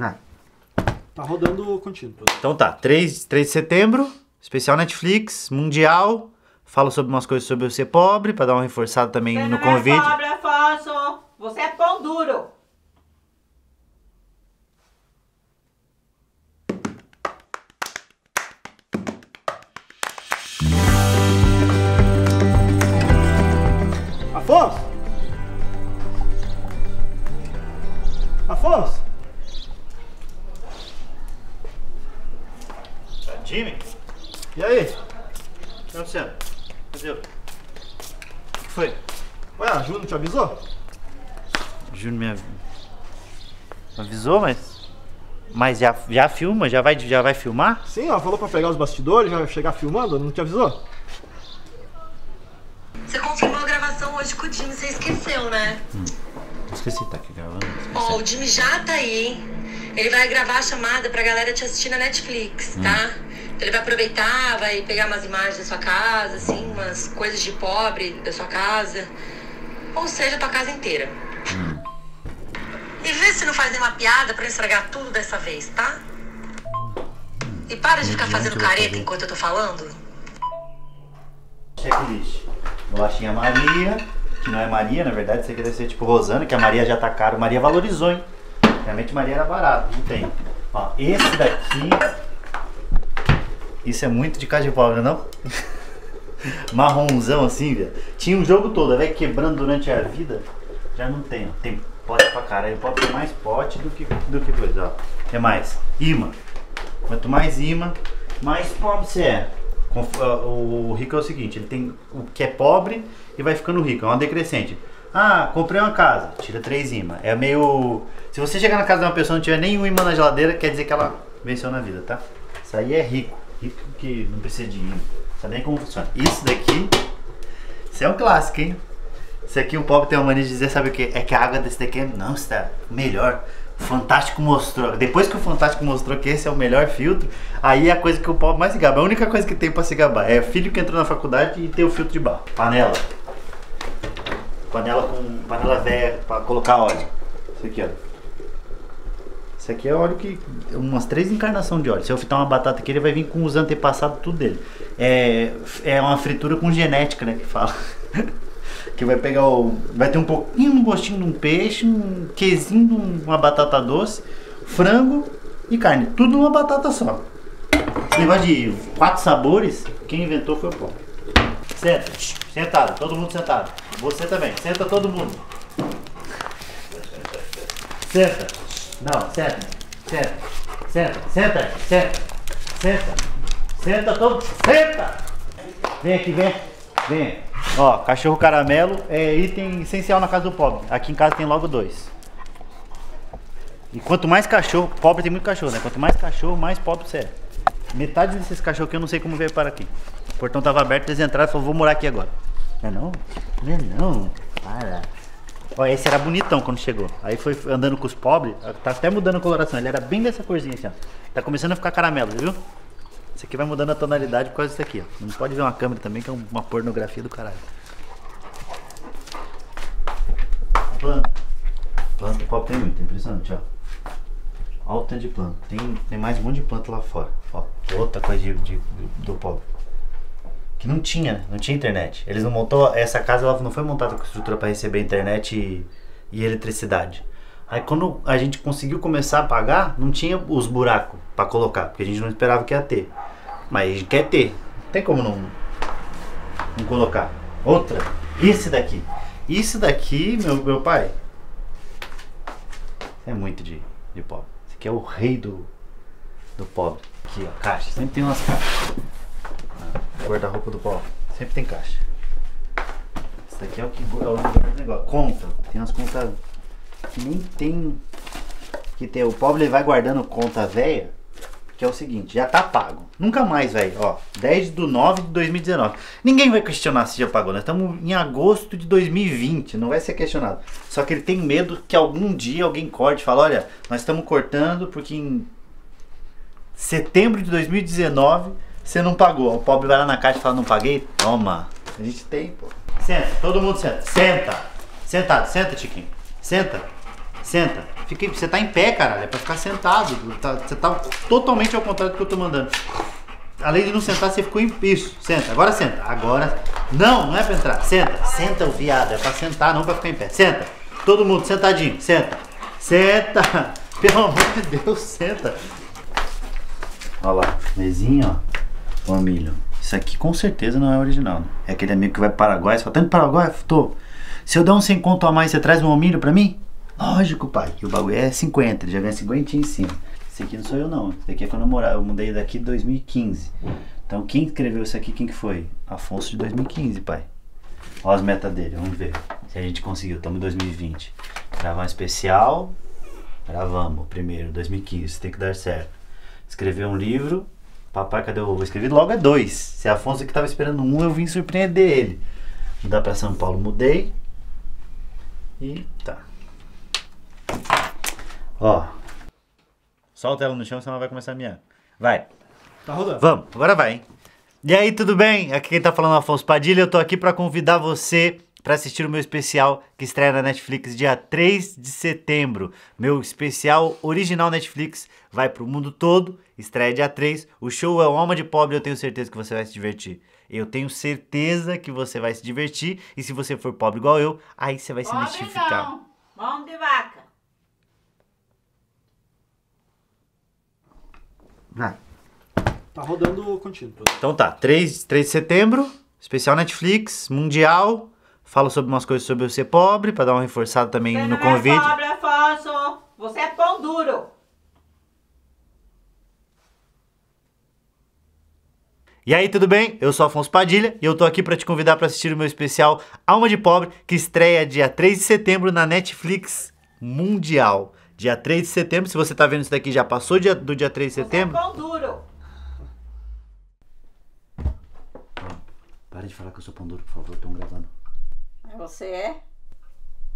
Ah. Tá rodando contínuo. Então tá, 3, 3 de setembro, especial Netflix, mundial. Falo sobre umas coisas sobre eu ser pobre, pra dar uma reforçada também Você no não convite. é pobre, Afonso. Você é pão duro. Afonso! Afonso! Jimmy, E aí? o que tá acontecendo? Cadê? O que foi? Ué, a Ju não te avisou? Júnior me av- avisou, mas. Mas já, já filma? Já vai, já vai filmar? Sim, ela falou pra pegar os bastidores, já chegar filmando, não te avisou? Você confirmou a gravação hoje com o Jimmy, você esqueceu, né? Esqueci, tá aqui gravando. Ó, o Jimmy já tá aí, hein? Ele vai gravar a chamada pra galera te assistir na Netflix, tá? Ele vai aproveitar, vai pegar umas imagens da sua casa, assim, umas coisas de pobre da sua casa. Ou seja, a tua casa inteira. E vê se não faz nenhuma piada pra não estragar tudo dessa vez, tá? E para de ficar fazendo careta enquanto eu tô falando. Checklist. Bolachinha Maria, que não é Maria, na verdade, isso aqui deve ser tipo Rosana, que a Maria já tá caro. Maria valorizou, hein? Realmente Maria era barato, não tem. Ó, esse daqui. Isso é muito de casa de pobre, não? Marronzão assim, velho. Tinha um jogo todo, vai quebrando durante a vida. Já não tem. Tem pote pra caralho. Pode ter mais pote do que, do que coisa, ó. Que mais? Imã. Quanto mais imã, mais pobre você é. O rico é o seguinte, ele tem o que é pobre e vai ficando rico, é uma decrescente. Ah, comprei uma casa, tira três imãs. É meio. Se você chegar na casa de uma pessoa e não tiver nenhum imã na geladeira, quer dizer que ela venceu na vida, tá? Isso aí é rico. Rico que não precisa de imã. Sabe nem como funciona. Isso daqui. Isso é um clássico, hein? Isso aqui o pobre tem uma mania de dizer, sabe o que? É que a água desse daqui é. Não, está melhor. O Fantástico mostrou. Depois que o Fantástico mostrou que esse é o melhor filtro, aí é a coisa que o pobre mais se gaba. A única coisa que tem pra se gabar é filho que entrou na faculdade e ter o filtro de barro. Panela. Panela com. Panela velha pra colocar óleo. Isso aqui, ó. Isso aqui é óleo que. umas três encarnações de óleo. Se eu fritar uma batata aqui, ele vai vir com os antepassados tudo dele. É, é uma fritura com genética, né? Que fala. que vai pegar o. Vai ter um pouquinho um gostinho de um peixe, um quezinho de uma batata doce, frango e carne. Tudo numa batata só. Esse negócio de quatro sabores, quem inventou foi o pobre. Senta, sentado, todo mundo sentado. Você também, senta todo mundo. Senta. Não, senta. Senta. Senta. Senta. Senta. Senta. Senta todo. Senta! Vem aqui, vem. Vem. Ó, cachorro caramelo é item essencial na casa do pobre. Aqui em casa tem logo dois. E quanto mais cachorro, pobre tem muito cachorro, né? Quanto mais cachorro, mais pobre você é. Metade desses cachorros aqui eu não sei como veio para aqui. O portão tava aberto, eles entraram e falaram, vou morar aqui agora. Não é não? Não é não? Para. Ó, esse era bonitão quando chegou. Aí foi andando com os pobres, tá até mudando a coloração. Ele era bem dessa corzinha assim, ó. Tá começando a ficar caramelo, viu? Isso aqui vai mudando a tonalidade por causa disso aqui, ó. Não pode ver uma câmera também, que é uma pornografia do caralho. Planta. Planta, o pobre tem muito, impressionante, ó. Olha o tanto de planta. Tem, tem mais um monte de planta lá fora. Ó, outra coisa de, de- do pobre. Que não tinha, não tinha internet. Eles não montou. Essa casa ela não foi montada com estrutura para receber internet e, e eletricidade. Aí quando a gente conseguiu começar a pagar, não tinha os buracos para colocar, porque a gente não esperava que ia ter. Mas a gente quer ter. Não tem como não, não colocar. Outra, esse daqui. Isso daqui, meu, meu pai. É muito de, de pobre. Esse aqui é o rei do, do pobre. Aqui, ó, caixa. Sempre tem umas caixas. Guarda-roupa do pobre. Sempre tem caixa. Esse daqui é o que é o negócio. Conta. Tem umas contas que nem tem. Que tem. O pobre vai guardando conta velha. Que é o seguinte, já tá pago. Nunca mais, velho. Ó, 10 de 9 de 2019. Ninguém vai questionar se já pagou. Nós estamos em agosto de 2020. Não vai ser questionado. Só que ele tem medo que algum dia alguém corte fale: olha, nós estamos cortando porque em setembro de 2019 você não pagou. O pobre vai lá na caixa e fala: não paguei? Toma. A gente tem, pô. Senta, todo mundo senta. Senta. Sentado, senta, Tiquinho. Senta. Senta. Fica, você tá em pé, caralho. É pra ficar sentado. Tá- você tá totalmente ao contrário do que eu tô mandando. Além de não sentar, você ficou em isso. Senta. Agora senta. Agora. Não, não é pra entrar. Senta. Senta, o viado. É pra sentar, não pra ficar em pé. Senta. Todo mundo sentadinho. Senta. Senta. Pelo amor de Deus, senta. Olha lá. Mesinha, ó. Ó, milho. Isso aqui com certeza não é original. né? É aquele amigo que vai para Paraguai. Você fala, tá para Paraguai? Tô. Se eu der um 100 conto a mais, você traz um milho pra mim? Lógico, pai. E o bagulho é 50. Ele já ganha 50 em cima. Esse aqui não sou eu, não. Esse aqui é quando eu morava. Eu mudei daqui em 2015. Então, quem escreveu isso aqui, quem que foi? Afonso de 2015, pai. Olha as metas dele. Vamos ver se a gente conseguiu. Estamos em 2020. Gravar um especial. Gravamos. Primeiro, 2015. Tem que dar certo. Escrever um livro. Papai, cadê o ovo? Escrevi logo é dois. Se é Afonso que tava esperando um, eu vim surpreender ele. Mudar pra São Paulo, mudei. E tá. Ó. Solta ela no chão, senão ela vai começar a miar. Vai. Tá rodando. Vamos, agora vai, hein? E aí, tudo bem? Aqui quem tá falando é Afonso Padilha. Eu tô aqui pra convidar você pra assistir o meu especial que estreia na Netflix dia 3 de setembro. Meu especial original Netflix vai pro mundo todo, estreia dia 3. O show é o Alma de Pobre, eu tenho certeza que você vai se divertir. Eu tenho certeza que você vai se divertir. E se você for pobre igual eu, aí você vai se Pobre identificar. não. Mão de vaca. Vai. Tá rodando contínuo. Então tá, 3, 3 de setembro, especial Netflix, mundial. Falo sobre umas coisas sobre eu ser pobre, pra dar uma reforçada também Você no não convite. é pobre, Afonso. Você é pão duro. E aí, tudo bem? Eu sou Afonso Padilha e eu tô aqui pra te convidar pra assistir o meu especial Alma de Pobre, que estreia dia 3 de setembro na Netflix Mundial. Dia 3 de setembro, se você tá vendo isso daqui, já passou dia- do dia 3 de Você é setembro. pão duro. Para de falar que eu sou pão duro, por favor, estão gravando. Você é?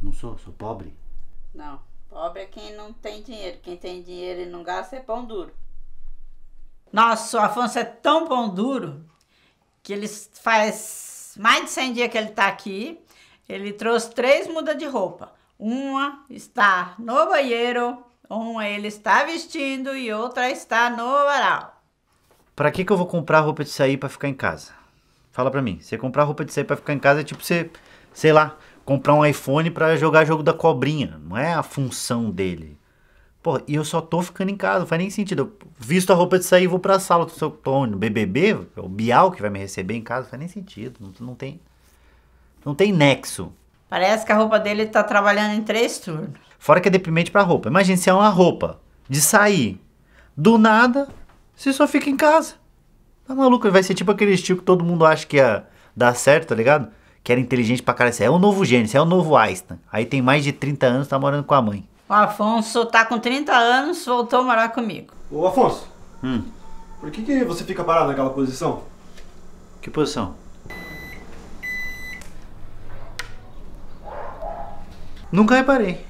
Não sou, sou pobre. Não. Pobre é quem não tem dinheiro. Quem tem dinheiro e não gasta é pão duro. Nossa, o Afonso é tão pão duro que ele faz mais de 100 dias que ele tá aqui. Ele trouxe três mudas de roupa. Uma está no banheiro, uma ele está vestindo e outra está no varal. Pra que que eu vou comprar roupa de sair pra ficar em casa? Fala pra mim. Você comprar roupa de sair pra ficar em casa é tipo você, sei lá, comprar um iPhone pra jogar jogo da cobrinha. Não é a função dele. Pô, e eu só tô ficando em casa, não faz nem sentido. Eu visto a roupa de sair e vou pra sala. Eu tô no BBB, é o Bial que vai me receber em casa, não faz nem sentido. Não, não tem. Não tem nexo. Parece que a roupa dele tá trabalhando em três turnos. Fora que é deprimente pra roupa. Imagina se é uma roupa de sair. Do nada, você só fica em casa. Tá maluco? Vai ser tipo aquele estilo que todo mundo acha que ia dar certo, tá ligado? Que era inteligente pra caralho. Isso é o novo gênio, isso é o novo Einstein. Aí tem mais de 30 anos, tá morando com a mãe. O Afonso tá com 30 anos, voltou a morar comigo. Ô, Afonso. Hum. Por que, que você fica parado naquela posição? Que posição? Nunca reparei.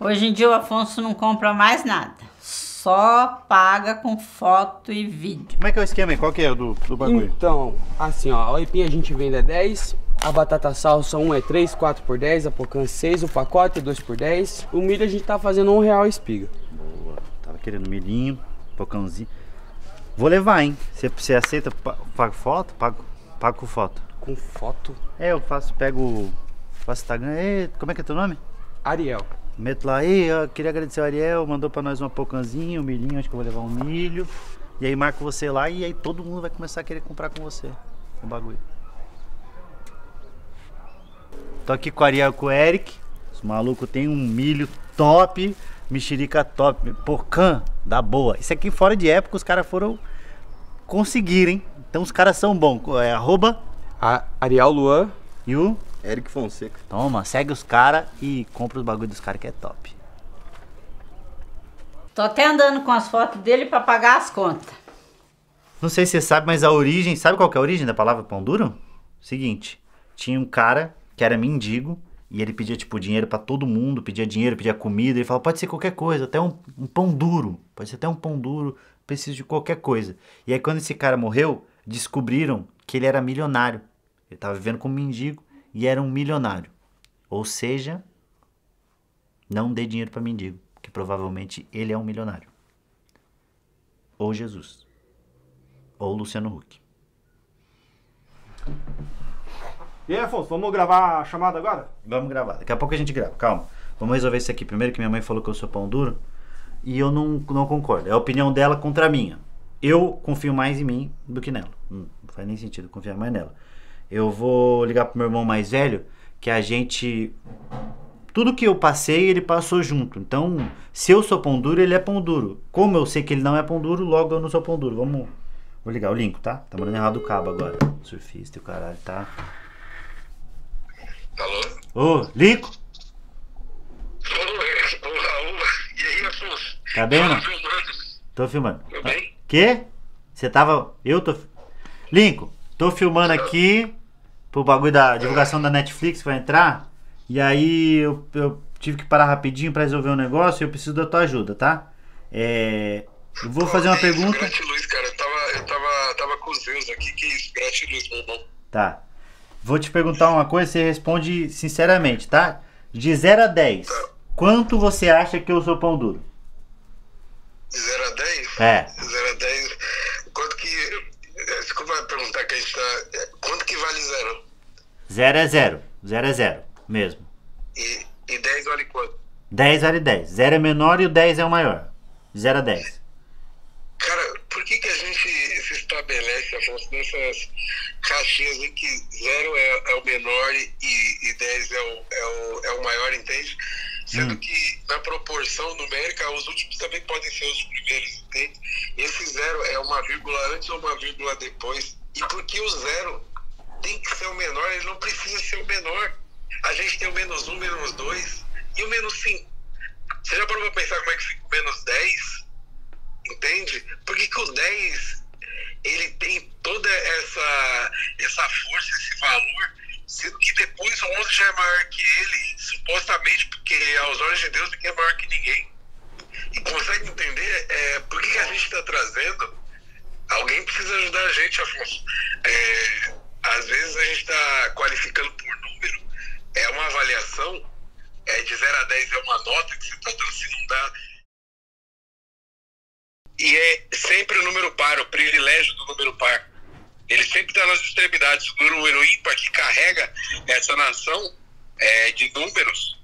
Hoje em dia o Afonso não compra mais nada. Só paga com foto e vídeo. Como é que é o esquema aí? Qual que é o do, do bagulho? Então, assim ó, a oipinha a gente vende a 10, a batata salsa 1 é 3, 4 por 10, a pocã 6, o pacote é 2 por 10. O milho a gente tá fazendo 1 real a espiga. Boa. Tava querendo milhinho, pocãozinho. Vou levar, hein? Você, você aceita? pa- Pago foto? Pago, pago com foto. Com foto. É, eu faço, pego. Faço Instagram. Ei, como é que é teu nome? Ariel. Meto lá, ei, eu queria agradecer o Ariel, mandou pra nós uma pocãzinha, um milhinho, acho que eu vou levar um milho. E aí marco você lá e aí todo mundo vai começar a querer comprar com você o bagulho. Tô aqui com o Ariel com o Eric. Os malucos tem um milho top, mexerica top, pocã da boa. Isso aqui fora de época os caras foram conseguir, hein? Então os caras são bons. É arroba A Ariel Luan. e o Eric Fonseca. Toma, segue os caras e compra os bagulho dos caras que é top. Tô até andando com as fotos dele pra pagar as contas. Não sei se você sabe, mas a origem, sabe qual que é a origem da palavra pão duro? Seguinte, tinha um cara que era mendigo e ele pedia tipo dinheiro pra todo mundo, pedia dinheiro, pedia comida, ele falava, pode ser qualquer coisa, até um, um pão duro, pode ser até um pão duro, preciso de qualquer coisa. E aí quando esse cara morreu, descobriram que ele era milionário. Ele tava vivendo como mendigo e era um milionário. Ou seja, não dê dinheiro para mendigo, que provavelmente ele é um milionário. Ou Jesus. Ou Luciano Huck. E aí, Afonso, vamos gravar a chamada agora? Vamos gravar. Daqui a pouco a gente grava. Calma. Vamos resolver isso aqui primeiro, que minha mãe falou que eu sou pão duro. E eu não, não concordo. É a opinião dela contra a minha. Eu confio mais em mim do que nela. Hum, Não faz nem sentido confiar mais nela. Eu vou ligar pro meu irmão mais velho, que a gente. Tudo que eu passei, ele passou junto. Então, se eu sou pão duro, ele é pão duro. Como eu sei que ele não é pão duro, logo eu não sou pão duro. Vamos. Vou ligar o link, tá? Tá mandando errado o cabo agora. Surfista e o caralho, tá? Alô? Ô, Lico, Ô, ô, Raul. E aí, Afonso? Tá bem, não? filmando. tô filmando. Tudo bem? Quê? Você tava. Eu tô. Lincoln, tô filmando aqui pro bagulho da divulgação da Netflix que vai entrar. E aí eu, eu tive que parar rapidinho pra resolver um negócio e eu preciso da tua ajuda, tá? É. Eu vou fazer uma pergunta. Gratiluz, cara. Eu tava, eu tava, tava com os Zeus aqui. Que isso? Gratiluz, meu irmão. Tá. Vou te perguntar uma coisa, você responde sinceramente, tá? De 0 a 10, quanto você acha que eu sou pão duro? De 0 a 10? É. De 0 a 10. Quanto que. eh, Desculpa perguntar que a gente tá. eh, Quanto que vale 0? 0 é 0. 0 é 0, mesmo. E, e 10 vale quanto? 10 vale 10. 0 é menor e o 10 é o maior. 0 a 10. Cara, por que, que a gente estabelece, Afonso, nessas caixinhas em que 0 é, é o menor e, e 10 é o, é, o, é o maior, entende? Sendo que na proporção numérica, os últimos também podem ser os primeiros, entende? Esse zero é uma vírgula antes ou uma vírgula depois. E porque o zero tem que ser o menor, ele não precisa ser o menor. A gente tem o menos um, menos dois e o menos cinco. Você já parou pra pensar como é que fica o menos 10? Entende? Por que, que o 10 ele tem toda essa, essa força, esse valor, sendo que depois o 11 já é maior que ele, supostamente, porque aos olhos de Deus ninguém é maior que ninguém. E consegue entender é, por que, a gente está trazendo? Alguém precisa ajudar a gente, Afonso. É, às vezes a gente está qualificando por número, é uma avaliação, é de 0 a 10 é uma nota que você está dando, se não dá. E é sempre o número par, o privilégio do número par. Ele sempre está extremidades. O ímpar que carrega essa nação é, de números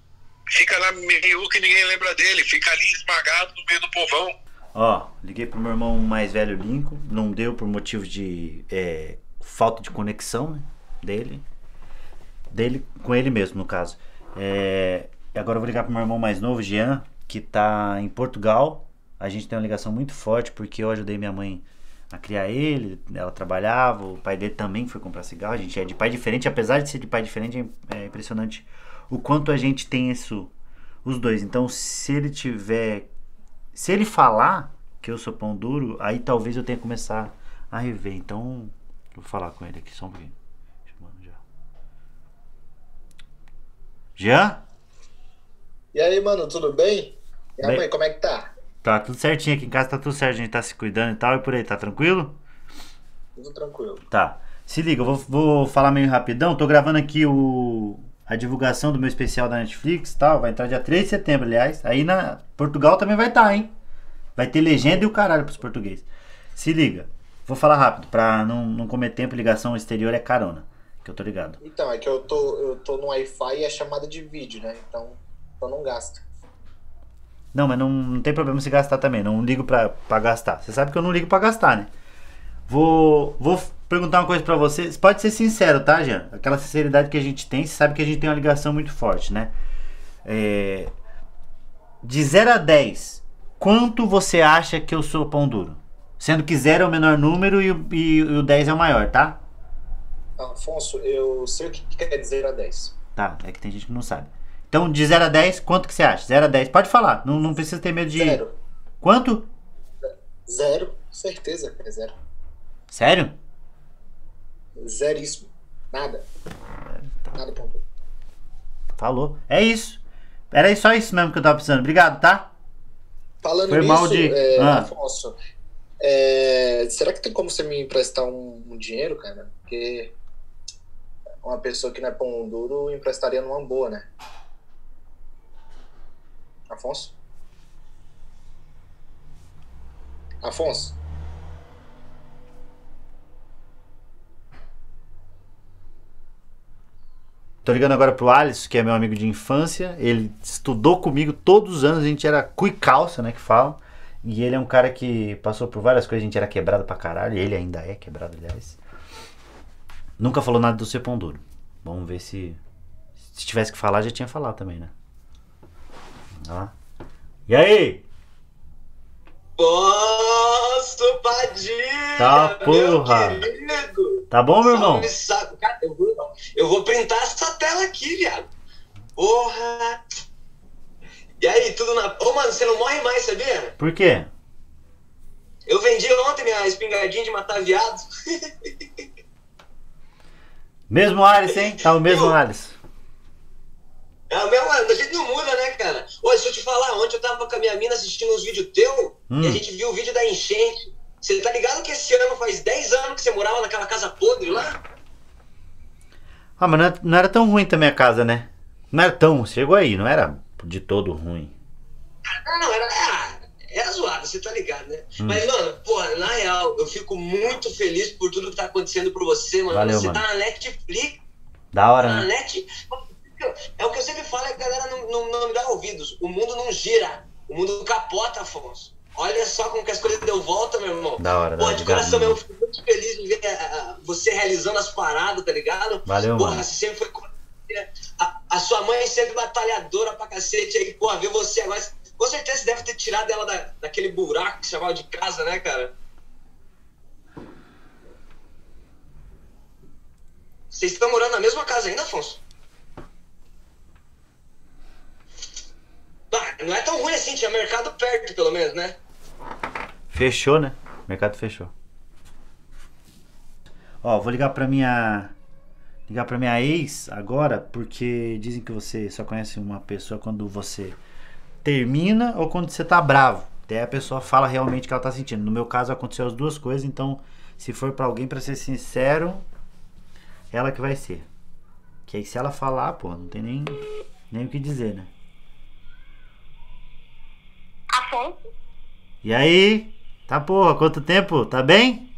fica lá meio que ninguém lembra dele, fica ali esmagado no meio do povão. Ó, liguei pro meu irmão mais velho, Lincoln. Não deu por motivo de é, falta de conexão né, dele. Dele com ele mesmo, no caso. É, agora eu vou ligar pro meu irmão mais novo, Jean, que tá em Portugal. A gente tem uma ligação muito forte porque eu ajudei minha mãe a criar ele. Ela trabalhava, o pai dele também foi comprar cigarro. A gente é de pai diferente, apesar de ser de pai diferente, é é impressionante o quanto a gente tem isso, os dois. Então, se ele tiver se ele falar que eu sou pão duro, aí talvez eu tenha que começar a rever. Então, vou falar com ele aqui só um pouquinho. Chamando já. Jean? E aí, mano, tudo bem? E a Bem. mãe, como é que tá? Tá tudo certinho aqui em casa, tá tudo certo. A gente tá se cuidando e tal. E por aí, tá tranquilo? Tudo tranquilo. Tá. Se liga, eu vou, vou falar meio rapidão. Tô gravando aqui o, a divulgação do meu especial da Netflix e tal. Vai entrar dia 3 de setembro, aliás. Aí na Portugal também vai estar, hein? Vai ter legenda e o caralho pros portugueses. Se liga. Vou falar rápido, pra não, não comer tempo. Ligação exterior é carona. Que eu tô ligado. Então, é que eu tô, eu tô no Wi-Fi e é chamada de vídeo, né? Então, eu não gasto. Não, mas não, não tem problema se gastar também. Não ligo pra, pra gastar. Você sabe que eu não ligo pra gastar, né? Vou, vou perguntar uma coisa pra você. Você Pode ser sincero, tá, Jean? Aquela sinceridade que a gente tem. Você sabe que a gente tem uma ligação muito forte, né? É, de 0 a 10, quanto você acha que eu sou pão duro? Sendo que 0 é o menor número e, o- e o 10 é o maior, tá? Afonso, eu sei o que que quer dizer a 10. Tá, é que tem gente que não sabe. Então, de 0 a 10, quanto que você acha? 0 a 10, pode falar. Não, não precisa ter medo de. Zero. Quanto? Zero, certeza, é zero. Sério? Zeríssimo. Nada. Nada, ponto. Falou. É isso. Era só isso mesmo que eu tava precisando. Obrigado, tá? Falando Foi nisso, mal de- é, Ah. Afonso, é, será que tem como você me emprestar um, um dinheiro, cara? Porque uma pessoa que não é pão duro emprestaria numa boa, né? Afonso? Afonso? Tô ligando agora pro Alisson, que é meu amigo de infância. Ele estudou comigo todos os anos, a gente era cuicalça, né, que falam. E ele é um cara que passou por várias coisas, a gente era quebrado pra caralho. Ele ainda é quebrado, aliás. Nunca falou nada do seu pão duro. Vamos ver se. Se tivesse que falar, já tinha falado também, né? E aí? Posso, Padilha! Tá, porra. Tá bom, meu irmão? Cara, eu vou, eu vou printar essa tela aqui, viado. Porra! E aí, tudo na. Ô, mano, você não morre mais, sabia? Por quê? Eu vendi ontem minha espingardinha de matar viado. Mesmo Alisson, hein? Tá o mesmo Alisson. É, meu, mano, a gente não muda, né, cara? Ô, deixa eu te falar, ontem eu tava com a minha mina assistindo uns vídeos teu Hum. e a gente viu o vídeo da enchente. Você tá ligado que esse ano faz 10 anos que você morava naquela casa podre lá? Ah, mas não era, não era tão ruim também a casa, né? Não era tão. Chegou aí, não era de todo ruim. Não, não, era, era, zoado, você tá ligado, né? Hum. Mas, mano, porra, na real, eu fico muito feliz por tudo que tá acontecendo por você, mano. Valeu, você mano. tá na Netflix, Da hora, né? É o que eu sempre falo, é que a galera não, não, não me dá ouvidos. O mundo não gira, o mundo capota, Afonso. Olha só como que as coisas deu volta, meu irmão. Da hora, da Porra, hora. de coração mesmo, fico muito feliz de ver ah, você realizando as paradas, tá ligado? Valeu, Porra, mano. você sempre foi. A, a sua mãe é sempre batalhadora pra cacete aí, porra, ver você agora. Com certeza você deve ter tirado ela da, daquele buraco que chamava de casa, né, cara? Vocês estão morando na mesma casa ainda, Afonso? Ah, não é assim, tinha mercado perto, pelo menos, né? Fechou, né? O mercado fechou. Ó, vou ligar pra minha. Ligar pra minha ex agora, porque dizem que você só conhece uma pessoa quando você termina ou quando você tá bravo. Daí a pessoa fala realmente o que ela tá sentindo. No meu caso aconteceu as duas coisas, então se for pra alguém, pra ser sincero, ela que vai ser. Que aí se ela falar, pô, não tem nem, nem o que dizer, né? Afonso, E aí? Tá porra, quanto tempo? Tá bem?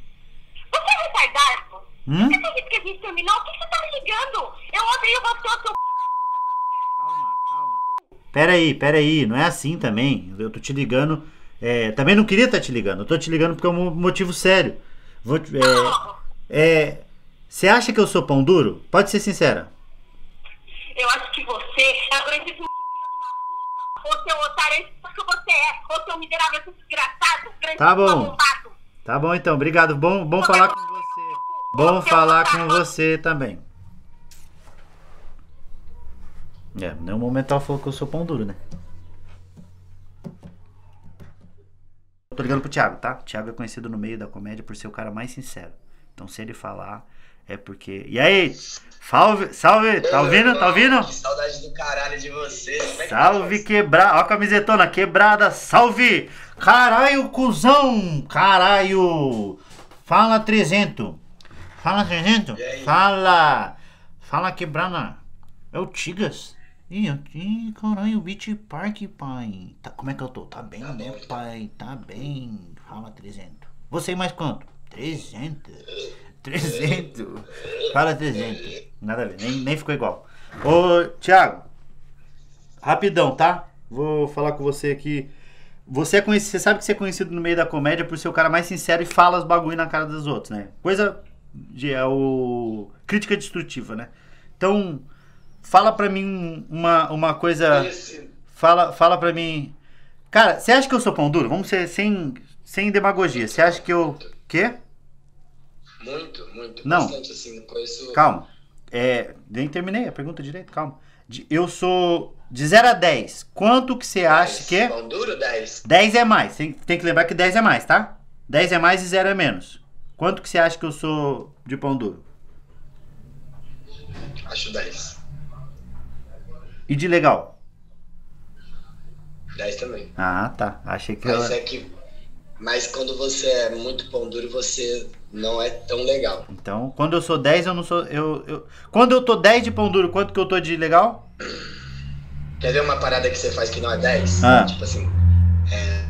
você é retardado? Hum? Você acredita que a gente terminou? Por que você tá me ligando? Eu odeio você, seu Calma, calma. Pera aí, pera aí, não é assim também. Eu tô te ligando. é, também não queria estar te ligando. Eu tô te ligando porque é um motivo sério. Vou, te- é, é, você acha que eu sou pão duro? Pode ser sincera. Eu acho que você é o grandíssimo ou seu otário, é que você é, ou seu miserável, seu desgraçado, grandíssimo Tá bom. Tá bom então, obrigado. Bom, bom falar com você. Bom falar com você também. É, nenhum momento ela falou que eu sou pão duro, né? Tô ligando pro Thiago, tá? O Thiago é conhecido no meio da comédia por ser o cara mais sincero. Então se ele falar, é porque. E aí? Salve, salve! Tá ouvindo? Tá ouvindo? Que saudade do caralho de você. Como é que Salve tá? quebrada, ó a camisetona, quebrada, salve! Caralho, cuzão! Caralho! Fala 300! Fala 300! E aí? Fala! Fala quebrada! É o Tigas? Ih, ih, caralho, Beach Park, pai! Tá, como é que eu tô? Tá bem, né, pai? Tá bem! Fala 300! Você mais quanto? 300! 300! Fala 300! Nada a ver, nem, nem ficou igual. Ô, Thiago! Rapidão, tá? Vou falar com você aqui. Você é conhecido, você sabe que você é conhecido no meio da comédia por ser o cara mais sincero e fala os bagulho na cara dos outros, né? Coisa de é o crítica destrutiva, né? Então, fala pra mim uma, uma coisa, fala fala pra mim. Cara, você acha que eu sou pão duro? Vamos ser sem sem demagogia. Você acha que eu quê? Muito, muito. Não. Bastante, assim, conheço. Calma. É, nem terminei a pergunta direito, calma. De- eu sou de 0 a 10. Quanto que você acha que é? Pão duro, 10. 10 é mais. Tem, tem que lembrar que 10 é mais, tá? 10 é mais e 0 é menos. Quanto que você acha que eu sou de pão duro? Acho 10. E de legal? 10 também. Ah, tá. Achei que. Mas é que Mas quando você é muito pão duro, você não é tão legal. Então, quando eu sou 10, eu não sou. Eu, eu... Quando eu tô 10 de pão duro, quanto que eu tô de legal? Quer ver uma parada que você faz que não é 10? Ah. Tipo assim, é,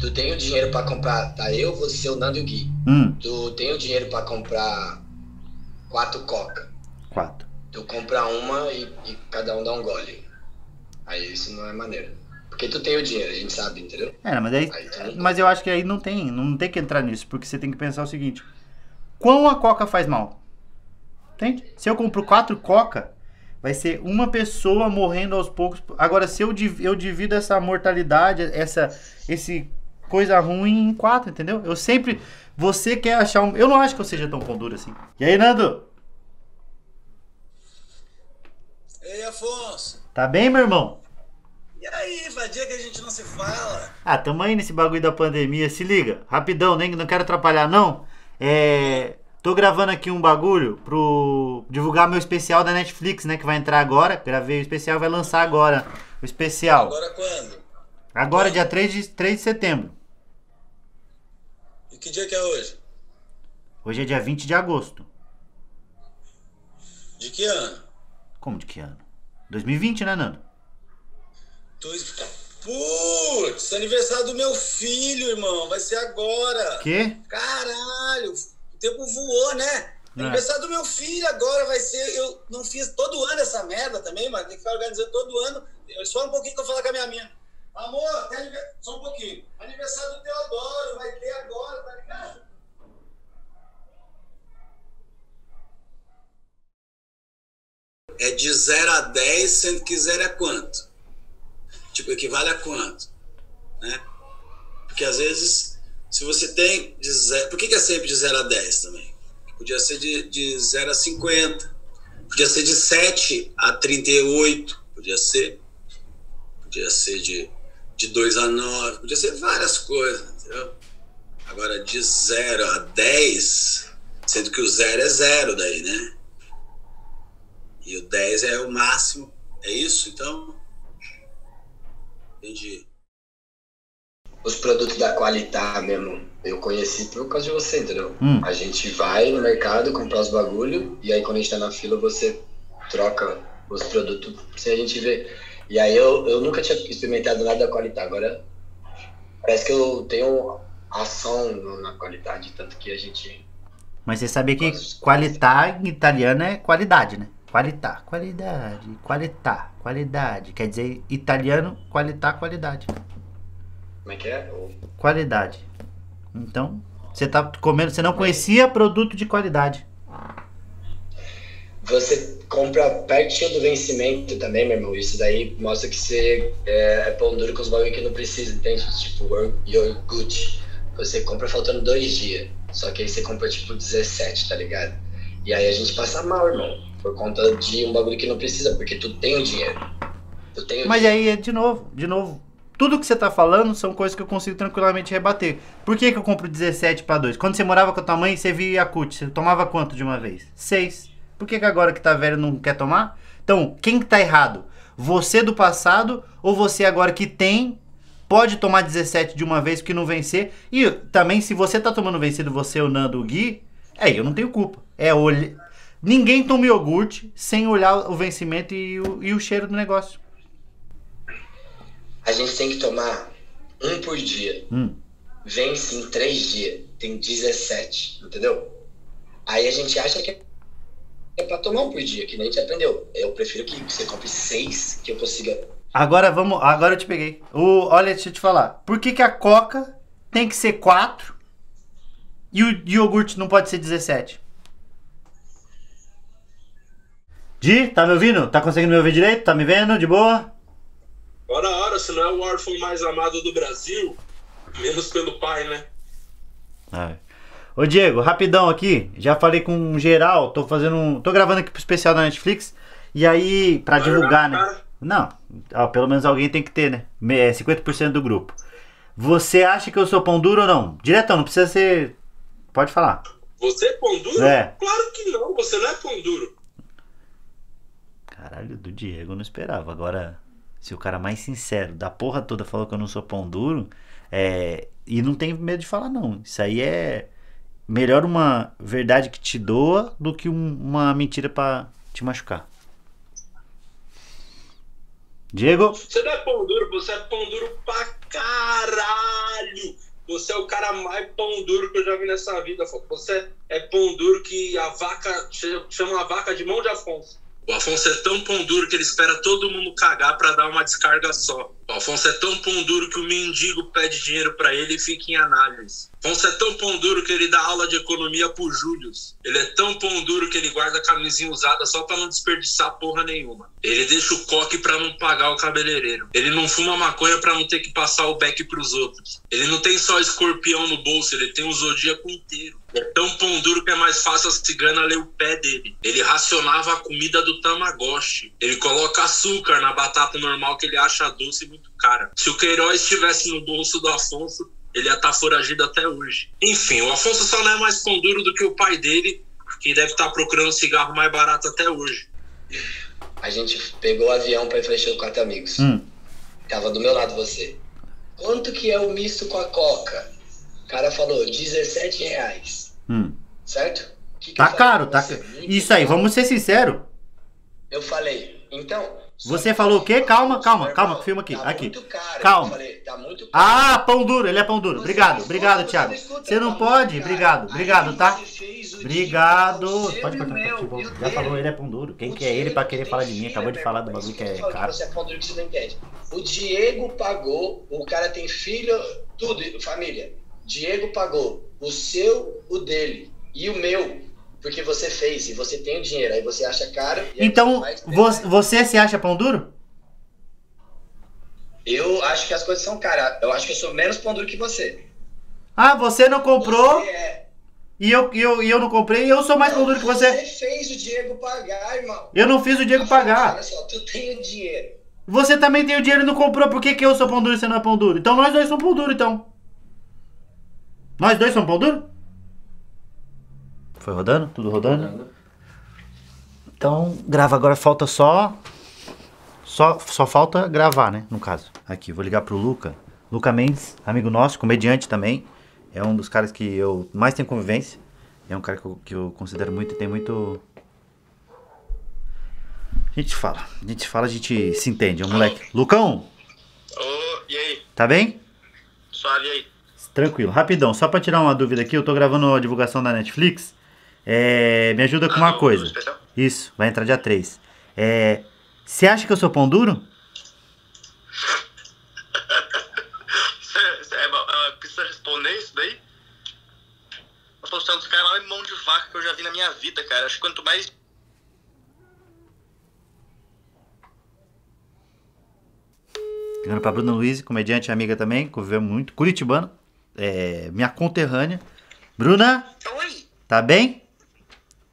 tu tem o dinheiro pra comprar, tá eu, você, o Nando e o Gui. Hum, Tu tem o dinheiro pra comprar quatro coca. 4. Tu compra uma e, e cada um dá um gole. Aí isso não é maneiro. Porque tu tem o dinheiro, a gente sabe, entendeu? É, mas aí. Aí Mas eu acho que aí não tem, não tem que entrar nisso, porque você tem que pensar o seguinte: quão a coca faz mal? Entende? Se eu compro quatro coca, vai ser uma pessoa morrendo aos poucos. Agora, se eu, div- eu divido essa mortalidade, essa esse coisa ruim em quatro, entendeu? Eu sempre. Você quer achar um. Eu não acho que eu seja tão pão duro assim. E aí, Nando? Ei, Afonso. Tá bem, meu irmão? E aí, faz dia que a gente não se fala. Ah, tamo aí nesse bagulho da pandemia. Se liga, rapidão, nem não quero atrapalhar, não. É. Tô gravando aqui um bagulho pro divulgar meu especial da Netflix, né? Que vai entrar agora. Gravei o especial, vai lançar agora o especial. Agora quando? Agora, dia 3 de, 3 de setembro. E que dia que é hoje? Hoje é dia 20 de agosto. De que ano? Como de que ano? 2020, né, Nando? Tu... Putz, aniversário do meu filho, irmão. Vai ser agora. Quê? Caralho, o tempo voou, né? É. Aniversário do meu filho agora vai ser. Eu não fiz todo ano essa merda também, mas tem que ficar organizando todo ano. Só um pouquinho que eu vou falar com a minha mina. Amor, só um pouquinho. Aniversário do Teodoro, vai ter agora, tá ligado? É de 0 a 10, sendo que 0 é quanto? Tipo, equivale a quanto? Né? Porque às vezes, se você tem de zero, por que, que é sempre de 0 a 10 também? Podia ser de, de 0 a 50, podia ser de 7 a 38, podia ser, podia ser de, de 2 a 9, podia ser várias coisas, entendeu? Agora, de 0 a 10, sendo que o 0 é 0 daí, né? E o 10 é o máximo, é isso? Então, entendi. Os produtos da qualidade mesmo, eu conheci por causa de você, entendeu? Hum. A gente vai no mercado comprar os bagulho e aí quando a gente tá na fila você troca os produtos sem a gente ver. E aí eu, eu nunca tinha experimentado nada da qualidade, agora parece que eu tenho ação na qualidade, tanto que a gente. Mas você sabia que qualità em italiano é qualidade, né? Qualità, qualidade, qualità, qualidade. Quer dizer, italiano, qualità, qualidade. Como é que é? Qualidade. Então, você tá comendo, você não conhecia produto de qualidade. Você compra pertinho do vencimento também, meu irmão. Isso daí mostra que você é, é pão duro com os bagulho que não precisa, entende? Tipo, ior- iogurte. Você compra faltando dois dias. Só que aí você compra tipo 17, tá ligado? E aí a gente passa mal, irmão. Por conta de um bagulho que não precisa, porque tu tem o dinheiro. Tu tem o Mas aí é de novo, de novo. Tudo que você tá falando são coisas que eu consigo tranquilamente rebater. Por que, que eu compro 17 para 2? Quando você morava com a tua mãe, você via Yakut. Você tomava quanto de uma vez? 6. Por que, que agora que tá velho não quer tomar? Então, quem que tá errado? Você do passado ou você agora que tem pode tomar 17 de uma vez que não vencer? E também, se você tá tomando vencido, você, o Nando, o Gui, é, eu não tenho culpa. É olhar. Ninguém toma iogurte sem olhar o vencimento e o, e o cheiro do negócio. A gente tem que tomar um por dia. Hum. Vence em três dias. Tem 17, entendeu? Aí a gente acha que é pra tomar um por dia, que nem a gente aprendeu. Eu prefiro que você compre seis, que eu consiga. Agora vamos. Agora eu te peguei. O, olha, deixa eu te falar. Por que, que a Coca tem que ser 4 e o iogurte não pode ser 17? Di, tá me ouvindo? Tá conseguindo me ouvir direito? Tá me vendo? De boa? Ora, ora, se não é o órfão mais amado do Brasil, menos pelo pai, né? Ah. Ô Diego, rapidão aqui. Já falei com geral. Tô fazendo um. Tô gravando aqui pro especial da Netflix. E aí, pra divulgar, né? Não, pelo menos alguém tem que ter, né? É 50% do grupo. Você acha que eu sou pão duro ou não? Diretão, não precisa ser. Pode falar. Você é pão duro? É. Claro que não, você não é pão duro. Caralho, do Diego eu não esperava. Agora, se o cara mais sincero da porra toda falou que eu não sou pão duro, é. E não tem medo de falar, não. Isso aí é melhor uma verdade que te doa do que um- uma mentira pra te machucar. Diego? Você não é pão duro, você é pão duro pra caralho. Você é o cara mais pão duro que eu já vi nessa vida. Você é pão duro que a vaca chama a vaca de mão de Afonso. O Afonso é tão pão duro que ele espera todo mundo cagar pra dar uma descarga só. O Afonso é tão pão duro que o mendigo pede dinheiro pra ele e fica em análise. O Afonso é tão pão duro que ele dá aula de economia pro Július. Ele é tão pão duro que ele guarda a camisinha usada só pra não desperdiçar porra nenhuma. Ele deixa o coque pra não pagar o cabeleireiro. Ele não fuma maconha pra não ter que passar o beck pros outros. Ele não tem só escorpião no bolso, ele tem o zodíaco inteiro. É tão pão duro que é mais fácil a cigana ler o pé dele. Ele racionava a comida do Tamagotchi. Ele coloca açúcar na batata normal que ele acha doce e muito cara. Se o Queiroz estivesse no bolso do Afonso, ele ia estar foragido até hoje. Enfim, o Afonso só não é mais pão duro do que o pai dele, que deve estar procurando cigarro mais barato até hoje. A gente pegou o avião pra ir fechar com quatro amigos. Hum. Tava do meu lado você. Quanto que é o misto com a coca? O cara falou 17 reais. Hum. Certo? Que que Tá caro, tá. você? Muito Isso aí, caro. vamos ser sinceros. Eu falei, então. Você falou o quê? Calma, calma, calma, filma aqui. Tá Aqui. muito caro. Eu Calma. falei, tá muito caro. Ah, pão duro, ele é pão duro. Obrigado, obrigado, Thiago. Você não pode? Obrigado, obrigado, tá? Obrigado. Pode cortar pouquinho. Já falou, ele é pão duro. Quem que é ele pra querer falar de mim? Acabou de falar do bagulho que é caro. Você é pão duro que você não entende. O Diego pagou, o cara tem filho, tudo, família. Diego pagou o seu, o dele e o meu, porque você fez e você tem o dinheiro. Aí você acha caro. e Então, você vo- você se acha pão duro? Eu acho que as coisas são caras. Eu acho que eu sou menos pão duro que você. Ah, você não comprou Você é. e eu, eu, eu não comprei e eu sou mais pão duro que você. Você fez o Diego pagar, irmão. Eu não fiz o Diego pagar. Olha só, tu tem o dinheiro. Você também tem o dinheiro e não comprou. Por que, que eu sou pão duro e você não é pão duro? Então nós dois somos pão duro, então. Nós dois somos pão duro? Foi rodando? Tudo rodando? Então, grava agora. Falta só... Só, só falta gravar, né? No caso. Aqui, vou ligar pro Luca. Luca Mendes, amigo nosso, comediante também. É um dos caras que eu mais tenho convivência. É um cara que eu, que eu considero muito e tem muito... A gente fala. A gente fala, a gente se entende. É um moleque. Lucão, Ô, e aí? tá bem? Suave e aí? Tranquilo. Rapidão, só pra tirar uma dúvida aqui, eu tô gravando a divulgação da Netflix. É, me ajuda com uma coisa. Isso, vai entrar dia 3. É, você acha que eu sou pão duro? Você é, é, precisa responder isso daí? Eu tô sendo os caras mais mão de vaca que eu já vi na minha vida, cara. Acho que quanto mais. Ligando pra Bruna Luiz, comediante amiga também, conviveu muito. Curitibana, é, minha conterrânea. Bruna? Oi, Tá bem?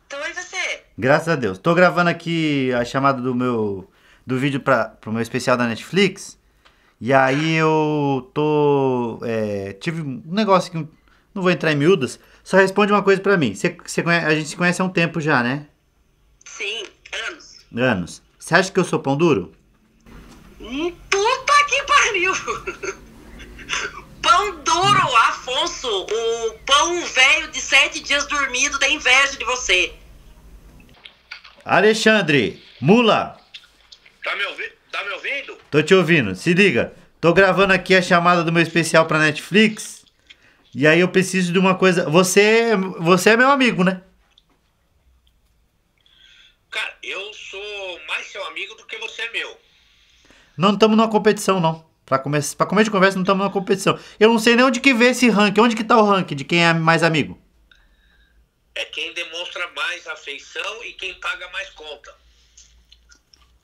tô e você? Graças a Deus. Tô gravando aqui a chamada do meu do vídeo para pro meu especial da Netflix. E aí eu tô é, tive um negócio que não vou entrar em miúdas. Só responde uma coisa pra mim. Você, você conhece, a gente se conhece há um tempo já, né? Sim, anos. Anos. Você acha que eu sou pão duro? Hum, Puta que pariu! Pão duro, Afonso! O pão velho de sete dias dormido tem inveja de você. Alexandre, mula, Tá me, ouvi... tá me ouvindo? tô te ouvindo. Se liga. Tô gravando aqui a chamada do meu especial pra Netflix. E aí eu preciso de uma coisa. Você, você é meu amigo, né? Cara, eu sou mais seu amigo do que você é meu. Não estamos numa competição, não. Pra, come... pra comer de conversa, não estamos numa competição. Eu não sei nem onde que vê esse ranking. Onde que tá o ranking de quem é mais amigo? É quem demonstra mais afeição e quem paga mais conta.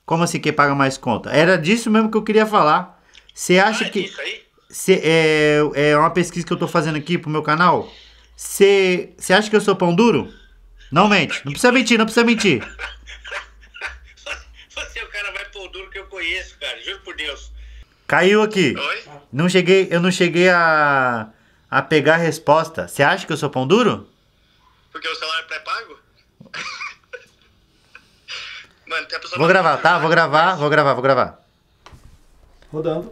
Como assim quem paga mais conta? Era disso mesmo que eu queria falar. Você acha que. Isso aí? Cê, é, é uma pesquisa que eu tô fazendo aqui pro meu canal. Você acha que eu sou pão duro? Não mente. Não precisa mentir, não precisa mentir. Você é o cara mais pão duro que eu conheço, cara. Juro por Deus. Caiu aqui. Oi? Não cheguei, eu não cheguei a, a pegar a resposta. Você acha que eu sou pão duro? Porque o celular é pré-pago? Mano, tem a pessoa Vou gravar, tá? Vou gravar, vou gravar, vou gravar. Rodando.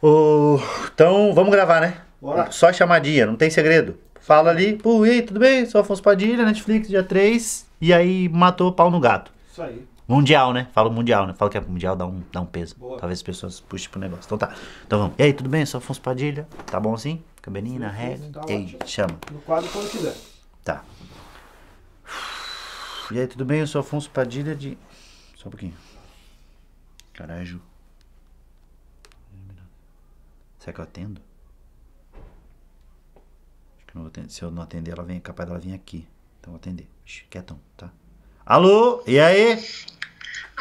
Ô, então, vamos gravar, né? Bora. Só chamadinha, não tem segredo. Fala ali, pô, e aí, tudo bem? Sou Afonso Padilha, Netflix, dia 3. E aí matou pau no gato. Isso aí. Mundial, né? Fala mundial, né? Fala que é mundial, dá um, dá um peso. Boa. Talvez as pessoas puxem pro negócio. Então tá. Então vamos. E aí, tudo bem? Sou Afonso Padilha. Tá bom assim? Cabelinho na tá e aí, chama. No quadro quando quiser. Tá. E aí, tudo bem? Eu sou Afonso Padilha de. Só um pouquinho. Caralho. Será que eu atendo? Acho que eu não vou atender. Se eu não atender, ela vem, é capaz dela vir aqui. Então eu vou atender. Quietão, tá? Alô? E aí?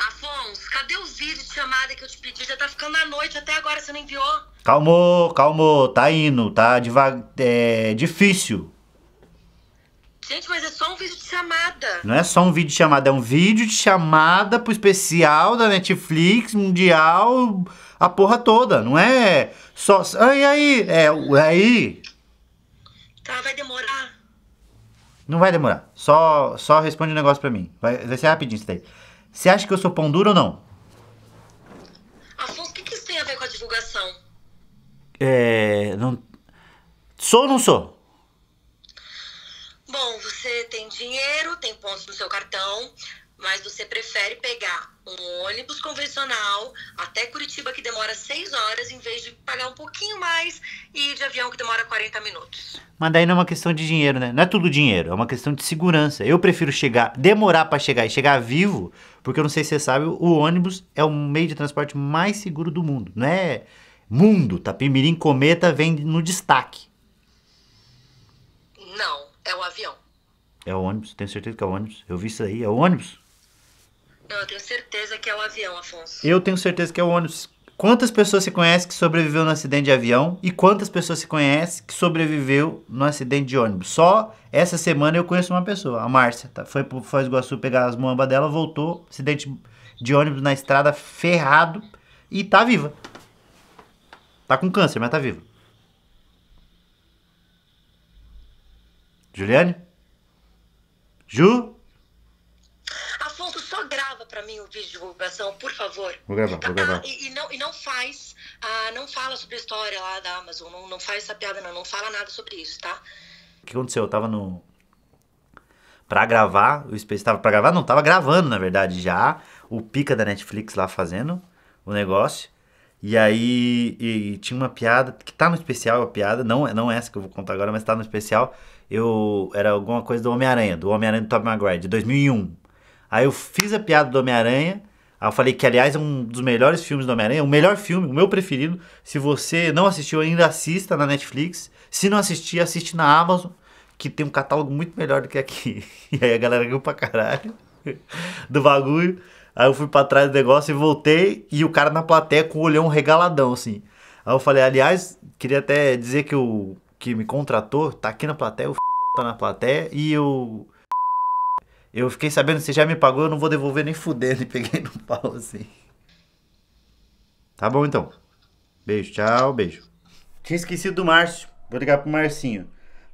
Afonso, cadê os vídeos de chamada que eu te pedi? Já tá ficando à noite, até agora você não enviou. Calmou, calmou. Tá indo, tá devagar. É difícil. Gente, mas é só um vídeo de chamada. Não é só um vídeo de chamada, é um vídeo de chamada pro especial da Netflix, mundial, a porra toda. Não é só. Ai, aí, é, o- aí. Tá, vai demorar. Não vai demorar. Só, só responde um negócio pra mim. Vai, vai ser rapidinho isso daí. Você acha que eu sou pão duro ou não? Afonso, o que, que isso tem a ver com a divulgação? É. Não. Sou ou não sou? Bom, você tem dinheiro, tem pontos no seu cartão, mas você prefere pegar um ônibus convencional até Curitiba, que demora 6 horas, em vez de pagar um pouquinho mais e ir de avião, que demora 40 minutos. Mas daí não é uma questão de dinheiro, né? Não é tudo dinheiro, é uma questão de segurança. Eu prefiro chegar, demorar pra chegar e chegar vivo, porque eu não sei se você sabe, o ônibus é o meio de transporte mais seguro do mundo. Não é mundo, Tapimirim Cometa vem no destaque. Não, é o avião. É o ônibus, tenho certeza que é o ônibus. Eu vi isso aí, é o ônibus. Não, eu tenho certeza que é o avião, Afonso. Eu tenho certeza que é o ônibus. Quantas pessoas se conhece que sobreviveu no acidente de avião e quantas pessoas se conhece que sobreviveu no acidente de ônibus? Só essa semana eu conheço uma pessoa, a Márcia. Tá? Foi pro Foz do Iguaçu pegar as muambas dela, voltou, acidente de ônibus na estrada, ferrado e tá viva. Tá com câncer, mas tá viva. Juliane? Ju? Afonso, só grava pra mim o por favor. Vou gravar, vou gravar. E, e não, e não faz, ah, não fala sobre a história lá da Amazon, não, não faz essa piada não, não fala nada sobre isso, tá? O que aconteceu? Eu tava no. Pra gravar, o Space tava pra gravar, não, tava gravando, na verdade, já. O pica da Netflix lá fazendo o negócio. E aí e tinha uma piada, que tá no especial a piada, não, não essa que eu vou contar agora, mas tá no especial. Eu. Era alguma coisa do Homem-Aranha, do Homem-Aranha do Tobey Maguire, de 2001. Aí eu fiz a piada do Homem-Aranha. Aí eu falei que, aliás, é um dos melhores filmes do Homem-Aranha, o melhor filme, o meu preferido. Se você não assistiu ainda, assista na Netflix. Se não assistir, assiste na Amazon, que tem um catálogo muito melhor do que aqui. E aí a galera riu pra caralho do bagulho. Aí eu fui pra trás do negócio e voltei. E o cara na plateia com o olhão regaladão, assim. Aí eu falei, aliás, queria até dizer que o que me contratou tá aqui na plateia, o f... tá na plateia. E eu. Eu fiquei sabendo você já me pagou, eu não vou devolver nem fudendo. E peguei no pau, assim. Tá bom então. Beijo, tchau, beijo. Tinha esquecido do Márcio. Vou ligar pro Marcinho.